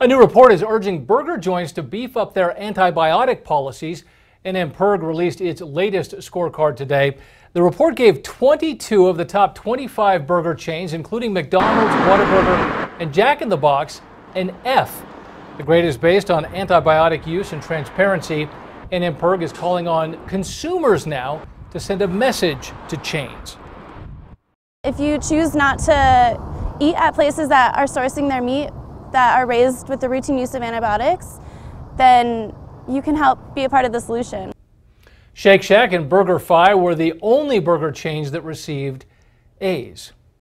A new report is urging burger joints to beef up their antibiotic policies. NMPIRG released its latest scorecard today. The report gave 22 of the top 25 burger chains, including McDonald's, Whataburger, and Jack in the Box, an F. The grade is based on antibiotic use and transparency. NMPIRG is calling on consumers now to send a message to chains. If you choose not to eat at places that are sourcing their meat that are raised with the routine use of antibiotics, then you can help be a part of the solution. Shake Shack and BurgerFi were the only burger chains that received A's.